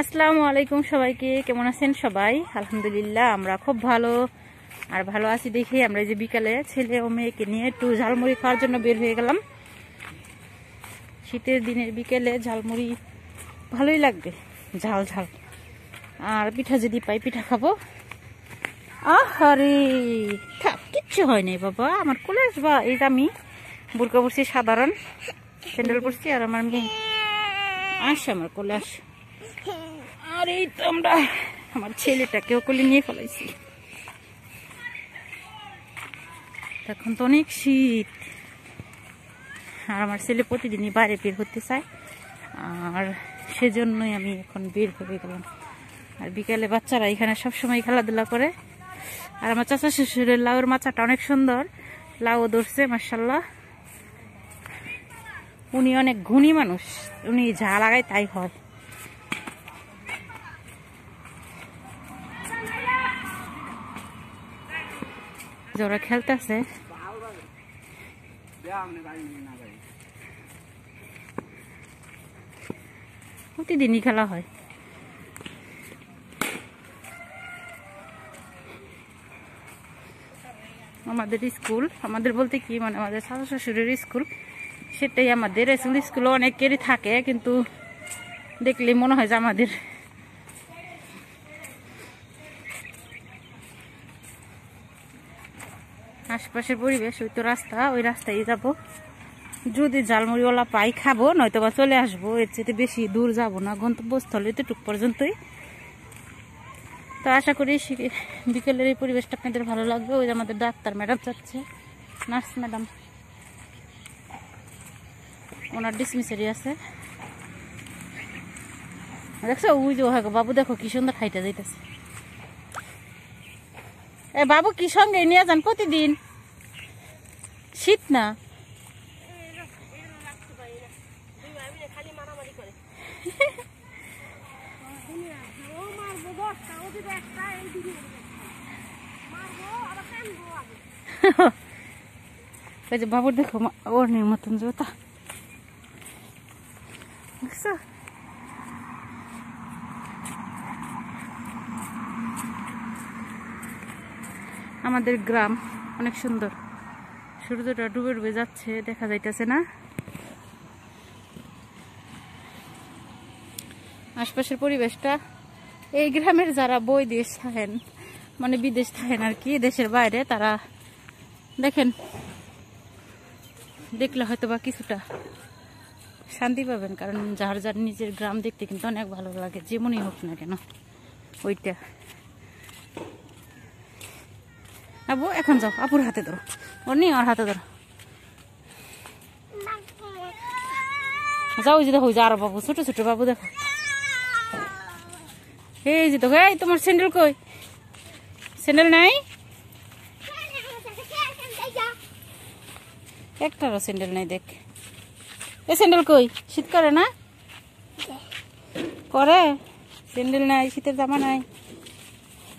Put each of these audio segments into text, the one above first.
আসসালামু আলাইকুম সবাইকে, কেমন আছেন সবাই? আলহামদুলিল্লাহ, আমরা খুব ভালো। আর ভালো আছি দেখে আমরা যে বিকালে ছেলে ও মেয়েকে নিয়ে একটু ঝালমুড়ি খাওয়ার জন্য বের হয়ে গেলাম। শীতের দিনের বিকেলে ঝালমুড়ি ভালোই লাগবে, ঝাল ঝাল। আর পিঠা যদি পাই, পিঠা খাব। আহারে, থাক, কিচ্ছু হয় নাই বাবা, আমার কোলে আসবা এই যে আমি বুরকা পড়ছি সাধারণ, স্যান্ডেল পড়ছি আর আমার মেয়ে। আসে আমার কোলে আস এই তো আমরা আমার ছেলেটাকেও কোলে নিয়ে ফেলাইছি। এখন তো অনেক শীত। আর আমার ছেলে প্রতিদিনই বাইরে বের হতে চায়। আর সেজন্যই আমি এখন বের হয়ে গেলাম। আর বিকালে বাচ্চারা এখানে সবসময় খেলাধুলা করে। আর আমার চাচা শ্বশুরের লাউর মাচাটা অনেক সুন্দর। লাউ ধরছে মার্শাল্লাহ উনি অনেক গুণী মানুষ। উনি যা লাগায় তাই হয়। যারা খেলতেছে প্রতিদিনই খেলা হয়। আমাদের স্কুল, আমাদের বলতে কি মানে আমাদের শাশু শ্বশুরের স্কুল, সেটাই আমাদের। স্কুল স্কুলও অনেকেরই থাকে, কিন্তু দেখলে মনে হয় যে আমাদের আশপাশের পরিবেশ, ওই তো রাস্তা, ওই রাস্তায় যাব। যদি জালমুড়িওয়ালা পাই খাব নয়তো বা চলে আসব। এর চেয়ে বেশি দূর যাব না, গন্তব্যস্থলে তো টুক পর্যন্তই। তো আশা করি বিকেলের এই পরিবেশটা আপনাদের ভালো লাগবে। ওই আমাদের ডাক্তার ম্যাডাম যাচ্ছে, নার্স ম্যাডাম। ওনার ডিসমিসারি আছে। দেখছ? ওই যে ওহাগো, বাবু দেখো কি সুন্দর খাইতে যাইতেছে। এ বাবু কি সঙ্গে নিয়ে যান প্রতিদিন? শীত না? ওই যে বাবুর দেখো ওর নেই মতন জোতা আমাদের গ্রাম অনেক সুন্দর। সূর্যটা ডুবে ডুবে যাচ্ছে, দেখা যাইতেছে না। আশপাশের পরিবেশটা, এই গ্রামের যারা বই দেশ থাকেন মানে বিদেশ থাকেন আর কি, দেশের বাইরে, তারা দেখেন, দেখলে হয়তো বা কিছুটা শান্তি পাবেন, কারণ যার যার নিজের গ্রাম দেখতে কিন্তু অনেক ভালো লাগে, যেমনই হোক না কেন, ওইটা। আবু, এখন যাও, আপুর হাতে ধরো। ওর নেই ওর হাতে ধরো। যাও যে দেখো আরও বাবু, ছোট ছোট বাবু দেখো। এই যে দেখো, এই তোমার স্যান্ডেল কই? স্যান্ডেল নাই? একটারও স্যান্ডেল নাই দেখ। এ স্যান্ডেল কই? শীত করে না? করে? স্যান্ডেল নাই, শীতের জামা নাই।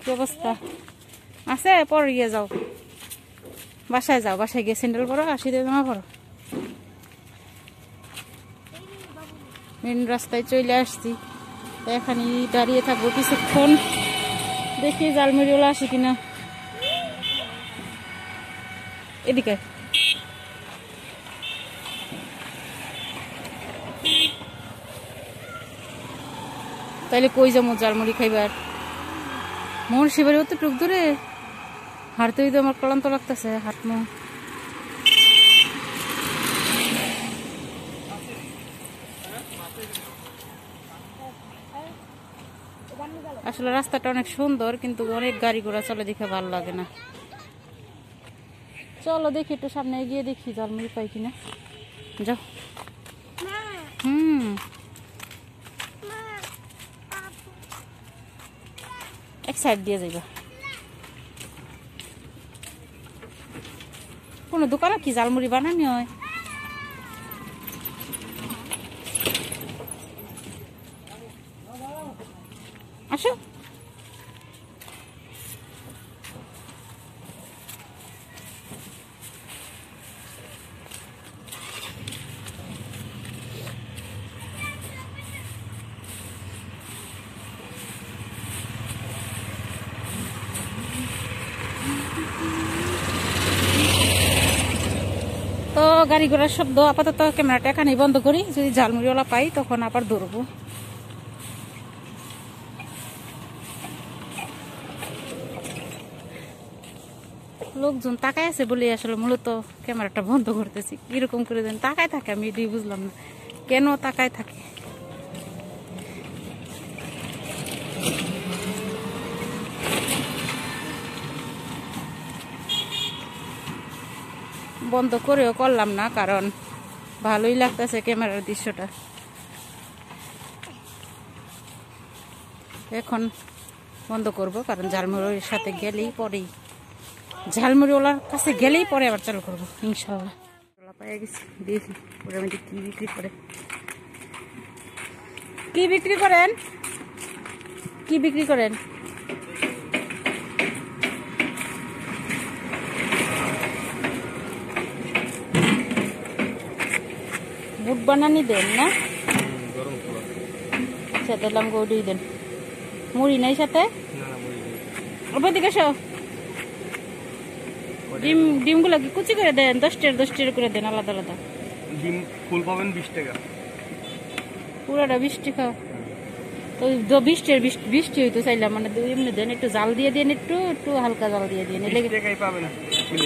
কি অবস্থা? আছে, পর গিয়ে যাও। বাসায় যাও, বাসায় গিয়ে স্যান্ডেল পরো, আর শীতের জামা পরো। মেন রাস্তায় চলে আসছি। এখানে দাঁড়িয়ে থাকব কিছুক্ষণ। দেখি জালমুড়িওলা আসে কিনা। এদিকে। তাইলে কই যাব জালমুড়ি খাইবার? মোর সেবারে অত টুক ধরে হাঁটতেই তো আমার ক্লান্ত লাগতেছে হাঁটমো আসলে রাস্তাটা অনেক সুন্দর, কিন্তু অনেক গাড়ি ঘোড়া চলে দেখে ভালো লাগে না। চলো দেখি একটু সামনে গিয়ে দেখি জালমুড়ি পাই কিনা। যাও। হুম। এক সাইড দিয়ে যাইবা। কোনো দোকানে কি জালমুড়ি বানানি হয়? গাড়ি ঘোড়ার শব্দ আপাতত ক্যামেরাটা এখানেই বন্ধ করি। যদি ঝালমুড়িওয়ালা পাই, তখন আবার ধরবো। লোকজন তাকাই আছে বলে আসলে মূলত ক্যামেরাটা বন্ধ করতেছি। কীরকম করে দেন তাকায় থাকে আমি এটাই বুঝলাম না। কেন তাকায় থাকে? বন্ধ করেও করলাম না কারণ ভালোই লাগতেছে ক্যামেরার দৃশ্যটা। এখন বন্ধ করব কারণ ঝালমুড়ির সাথে গেলেই পরেই। ঝালমুড়িওয়ালার কাছে গেলেই পরে আবার চালু করব ইনশাল্লাহ গেছি ওরা মধ্যে বিক্রি করে। কি বিক্রি করেন? কি বিক্রি করেন? বুট বানানি দেন না? আচ্ছা তাহলে আমাকে দেন। মুড়ি নাই সাথে? ওপর দিকে এসো। ডিম ডিমগুলো কি কুচি করে দেন? দশটার দশটার করে দেন আলাদা আলাদা। ডিম ফুল পাবেন বিশ টাকা। পুরোটা বৃষ্টি খাও। তো বৃষ্টি বৃষ্টি হইতো চাইলাম মানে দুই এমনি দেন একটু জাল দিয়ে দেন একটু একটু হালকা জাল দিয়ে দেন। বিশ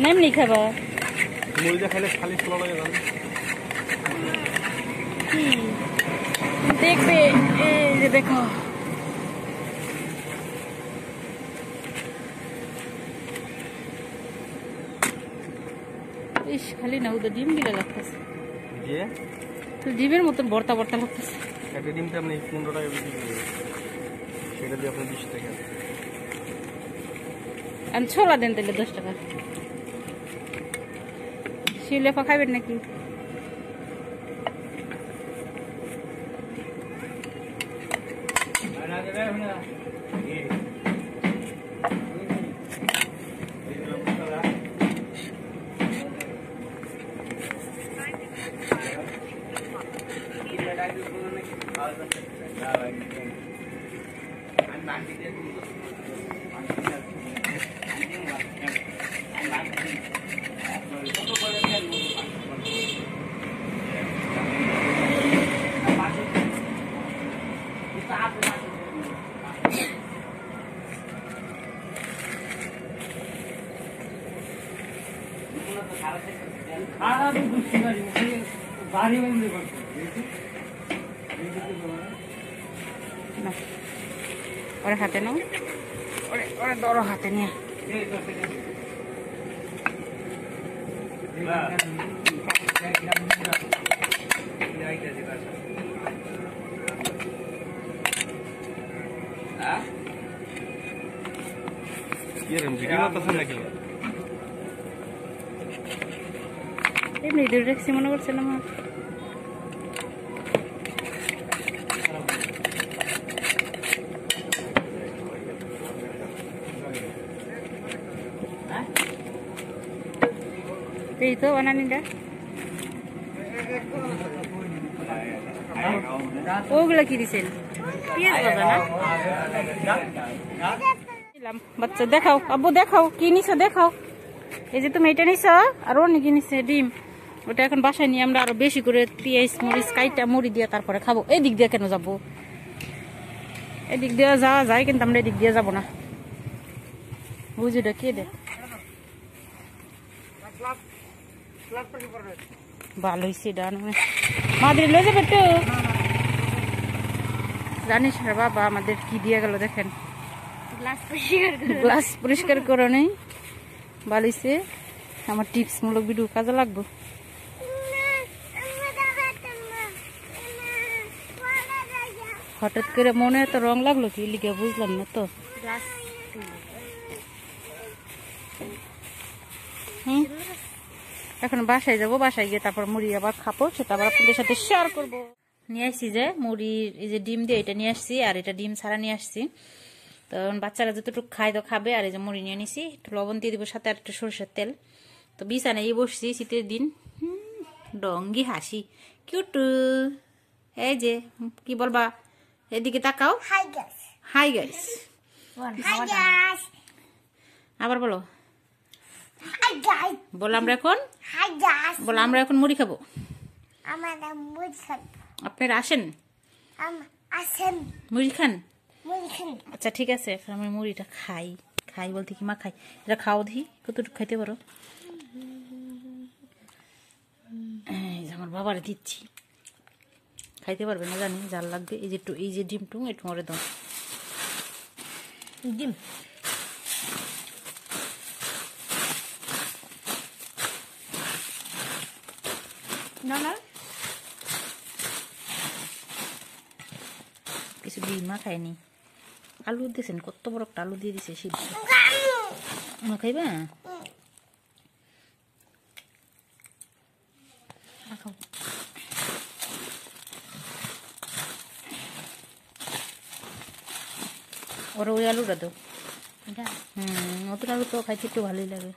না এমনি খাবা মুড়ি দিয়ে খাইলে খালি ছোলা লাগে জানেন কি দেখবে এই যে দেখো। ইস খালি না ওদের ডিম গিলা লাগতেছে। যে? তো ডিমের মতন ভর্তা ভর্তা লাগতেছে। একটা ডিমটা আপনি পনেরো টাকা বিক্রি করবেন। সেটা দিয়ে আপনার বিশ টাকা। আর ছোলা দেন তাহলে দশ টাকা। শিলেফা খাবেন নাকি হাতে নাও। ওরে ওরে ধরো হাতে নিয়ে। এমনি দূরে রাখছি মনে না আমার। এই তো বানানিটা ওগুলা কি দিছেন? বাচ্চা, দেখাও। আব্বু, দেখাও। কি নিছো, দেখাও। এই যে তুমি এটা নিছো, আর অন্য কি নিছে? ডিম। ওটা এখন বাসায় নিয়ে আমরা আরও বেশি করে পেঁয়াজ, মরিচ, কাইটা, মুড়ি দিয়ে তারপরে খাব। এদিক দিয়ে কেন যাব? এদিক দিয়ে যাওয়া যায়, কিন্তু আমরা এদিক দিয়ে যাব না। বুঝিটা কে দে ভালো হয়েছে ডান মাদের লয়ে যাবে একটু। জানিস না বাবা আমাদের কি দিয়ে গেল দেখেন। গ্লাস পরিষ্কার করে নেই। বালিছে আমার টিপস মূলক ভিডিও কাজে লাগবে। হঠাৎ করে মনে এত রং লাগল কি? লিখে বুঝলাম না তো। হুম? এখন বাসায় যাব বাসায় গিয়ে তারপর মুড়ি আবার খাব সেটা আবার আপনাদের সাথে শেয়ার করব। নিয়ে আসছি যে মুড়ির এই যে ডিম দিয়ে এটা নিয়ে আসছি আর এটা ডিম ছাড়া নিয়ে আসছি। তো বাচ্চারা যতটুকু খায় তো খাবে আর এই যে মুড়ি নিয়ে নিছি একটু লবণ দিয়ে দিব সাথে আর একটু সরষের তেল। তো বিছানায় এই বসছি শীতের দিন। ডঙ্গি হাসি কিউটু এই যে কি বলবা এদিকে তাকাও। হাই গাইস হাই গাইস আবার বলো। বলো আমরা এখন? বলো আমরা এখন মুড়ি খাব? আপনারা আসেন? মুড়ি খান? আচ্ছা ঠিক আছে এখন আমি মুড়িটা খাই। খাই বলতে কি মা খাই? এটা খাও দেখি কতটুকু খাইতে পারো? আমার বাবারে দিচ্ছি। খাইতে পারবে না জানি জাল লাগবে। এই যে একটু এই যে ডিম টুম একটু মরে দাও। ডিম। না না কিছু ডিমা খায়নি আলু দিয়েছেন কত বড় একটা আলু দিয়ে দিছে সিদ্ধ মা খাইবা। ওরা ওই আলুটা তো হুম নতুন আলু তো খাইতে একটু ভালোই লাগে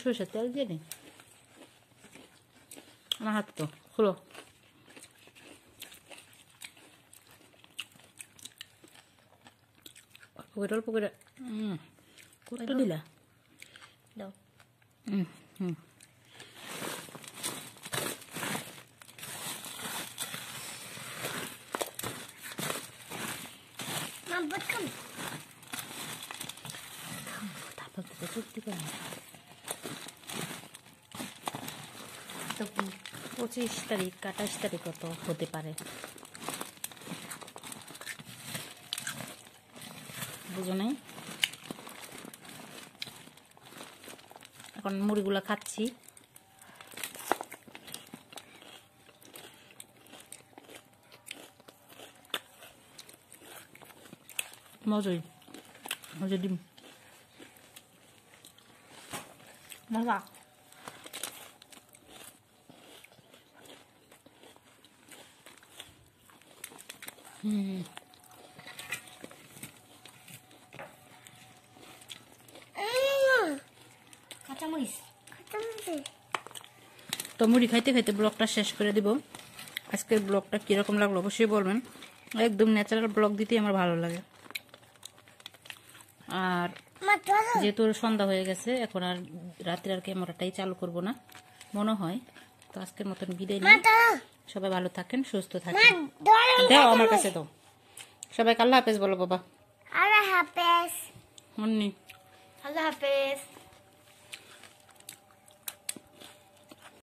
একটু সরষের তেল দিয়ে নে আমার হাত তো খুলো অল্প করে অল্প করে হুম কত দিলা দাও হুম হুম মা বুঝকাম তারপর তো সত্যি করে তো পঁচিশ তারিখ আঠাশ তারিখ কত হতে পারে? বুঝো নাই? এখন মুড়িগুলো খাচ্ছি। মজাই মজা। ডিম বাবা তো মুড়ি খাইতে খাইতে ব্লগটা শেষ করে দিব। আজকের ব্লগটা কীরকম লাগল অবশ্যই বলবেন। একদম ন্যাচারাল ব্লগ দিতেই আমার ভালো লাগে। আর যেহেতু সন্ধ্যা হয়ে গেছে এখন আর রাত্রে আর ক্যামেরাটাই চালু করব না মনে হয়। তো আজকের মতন বিদায় নিই। সবাই ভালো থাকেন সুস্থ থাকেন। দাও আমার কাছে দাও। সবাই আল্লাহ হাফেজ বলো বাবা। আল্লাহ হাফেজ। মুন্নি আল্লাহ হাফেজ।